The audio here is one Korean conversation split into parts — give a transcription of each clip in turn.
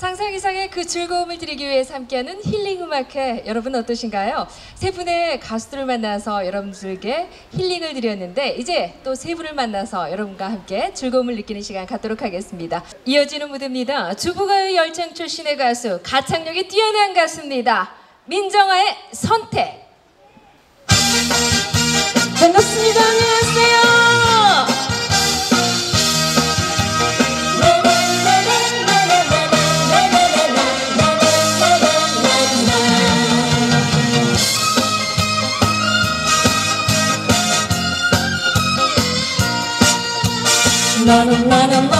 상상 이상의 그 즐거움을 드리기 위해서 함께하는 힐링 음악회 여러분 어떠신가요? 세 분의 가수들을 만나서 여러분들께 힐링을 드렸는데 이제 또 세 분을 만나서 여러분과 함께 즐거움을 느끼는 시간 갖도록 하겠습니다. 이어지는 무대입니다. 주부가요 열창 출신의 가수 가창력이 뛰어난 가수입니다. 민정아의 선택. 반갑습니다. 안녕하세요. 너는 너는 너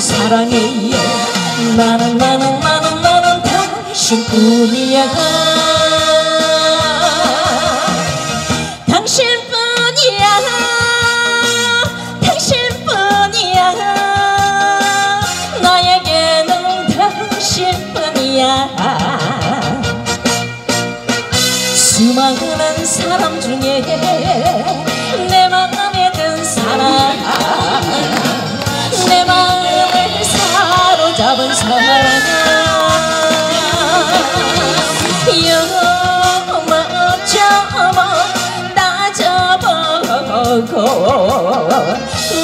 사랑해요 나는 나는 나는 나는 당신 뿐이야. 당신 뿐이야. 당신 뿐이야. 나에게는 당신 뿐이야. 수많은 사람 중에 내 마음에 든 사람 잡은 사람 요모저모 따져보고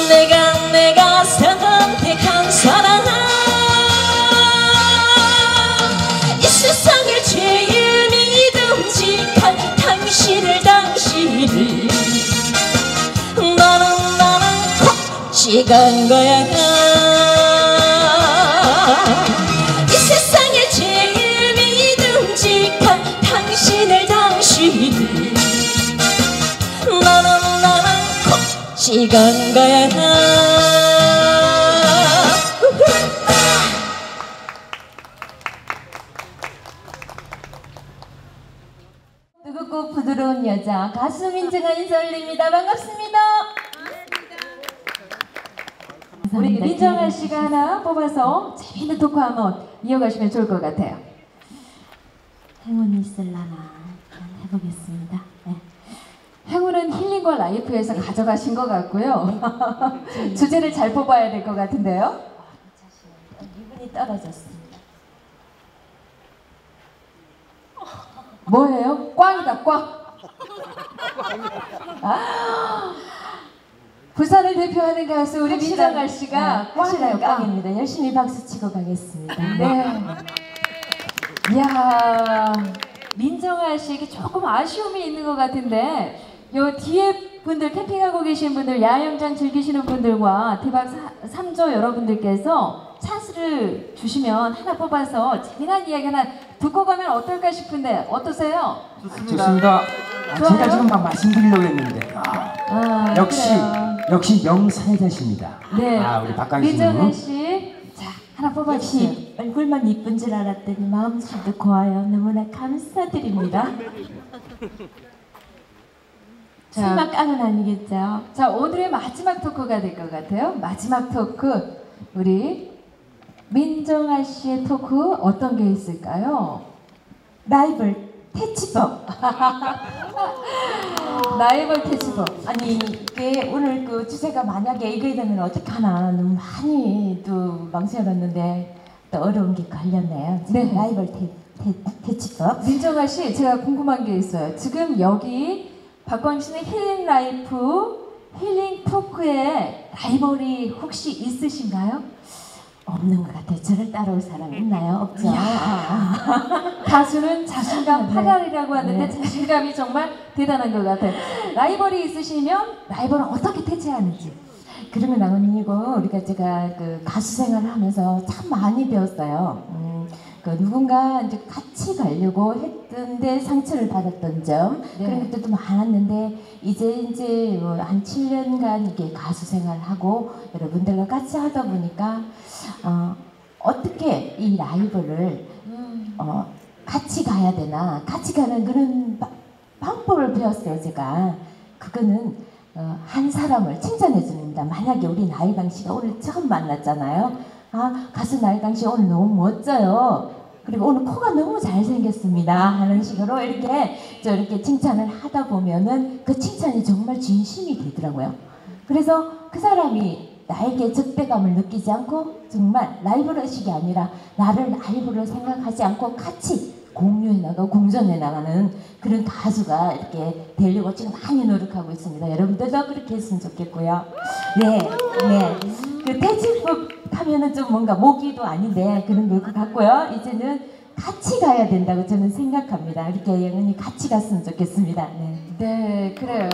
내가 내가 선택한 사람 이 세상에 제일 믿음직한 당신을 당신을 나는 나는 콕 찍은 거야 당신을 당신을 나는 나는 콕 찍은 거야 뜨겁고 부드러운 여자 가수 인사 올립니다. 반갑습니다. 우리 민정아 씨가 하나 뽑아서 재미있는 토크 한번 이어가시면 좋을 것 같아요. 행운이 있을라나 해보겠습니다. 네. 행운은 힐링과 라이프에서 가져가신 것 같고요. 주제를 잘 뽑아야 될 것 같은데요. 기분이 떨어졌습니다. 뭐예요? 꽝이다, 꽝. 아, 부산을 대표하는 가수 우리 민정아 씨가 꽝이에요, 확실한 꽝. 꽝입니다. 열심히 박수 치고 가겠습니다. 네. 이야, 민정아 씨에게 조금 아쉬움이 있는 것 같은데, 요 뒤에 분들, 캠핑하고 계신 분들, 야영장 즐기시는 분들과 대박 3조 여러분들께서 찬스를 주시면 하나 뽑아서 재미난 이야기 하나 듣고 가면 어떨까 싶은데, 어떠세요? 좋습니다. 아, 제가 지금 막 말씀드리려고 했는데 아, 아, 역시 그래요. 역시 명사이자십니다. 네. 아 우리 박강희 민 씨는 씨, 얼굴만 이쁜 줄 알았더니 마음씨도 고와요. 너무나 감사드립니다. 자. 설마 깡은 아니겠죠? 자, 오늘의 마지막 토크가 될 것 같아요. 마지막 토크. 우리 민정아 씨의 토크 어떤 게 있을까요? 라이벌 퇴치법. 라이벌 테스트. 아니 이게 오늘 그 주제가 만약에 이게 되면 어떡하나 너무 많이 또 망설였는데 또 어려운 게 걸렸네요. 네. 라이벌 대, 대, 퇴치법. 민정아 씨, 제가 궁금한 게 있어요. 지금 여기 박광신의 힐링 라이프, 힐링 토크에 라이벌이 혹시 있으신가요? 없는 것 같아요. 저를 따라올 사람 있나요? 없죠. 아, 가수는 자신감 네. 파랄이라고 하는데 네. 자신감이 정말 대단한 것 같아요. 라이벌이 있으시면 라이벌은 어떻게 대체하는지. 그런 건 아니고 우리가 제가 그 가수 생활을 하면서 참 많이 배웠어요. 음, 그 누군가 이제 같이 가려고 했던데 상처를 받았던 점 네. 그런 것들도 많았는데 이제 이제 뭐 한 7년간 이렇게 가수 생활을 하고 여러분들과 같이 하다 보니까 어, 어떻게 이 라이브를 음, 어, 같이 가야 되나 같이 가는 그런 바- 방법을 배웠어요 제가. 그거는 어, 한 사람을 칭찬해 줍니다. 만약에 우리 나이강 씨가 오늘 처음 만났잖아요 아 가수 나이강 씨 오늘 너무 멋져요 그리고 오늘 코가 너무 잘생겼습니다 하는 식으로 이렇게 저 이렇게 칭찬을 하다 보면은 그 칭찬이 정말 진심이 되더라고요 그래서 그 사람이 나에게 적대감을 느끼지 않고 정말 라이벌 의식이 아니라 나를 라이벌로 생각하지 않고 같이 공유해 나가고 공존해 나가는 그런 가수가 이렇게 되려고 지금 많이 노력하고 있습니다. 여러분들도 그렇게 했으면 좋겠고요. 네, 네. 그 대치법 하면은 좀 뭔가 모기도 아닌데 그런 것 같고요. 이제는 같이 가야 된다고 저는 생각합니다. 이렇게 영원히 같이 갔으면 좋겠습니다. 네. 네, 그래요.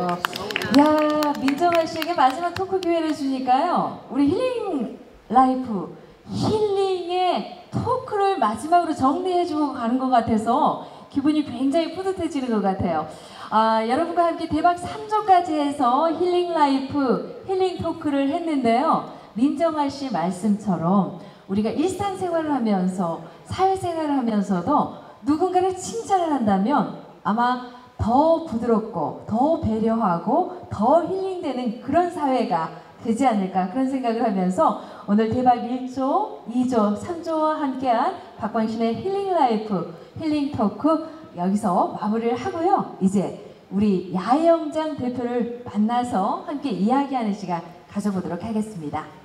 야, 민정아 씨에게 마지막 토크 기회를 주니까요. 우리 힐링 라이프, 힐링의 토크를 마지막으로 정리해주고 가는 것 같아서 기분이 굉장히 뿌듯해지는 것 같아요. 아, 여러분과 함께 대박 3조까지 해서 힐링 라이프, 힐링 토크를 했는데요. 민정아 씨 말씀처럼 우리가 일상생활을 하면서 사회생활을 하면서도 누군가를 칭찬을 한다면 아마 더 부드럽고 더 배려하고 더 힐링되는 그런 사회가 되지 않을까 그런 생각을 하면서 오늘 대박 1조, 2조, 3조와 함께한 박광신의 힐링 라이프, 힐링 토크 여기서 마무리를 하고요. 이제 우리 야영장 대표를 만나서 함께 이야기하는 시간 가져보도록 하겠습니다.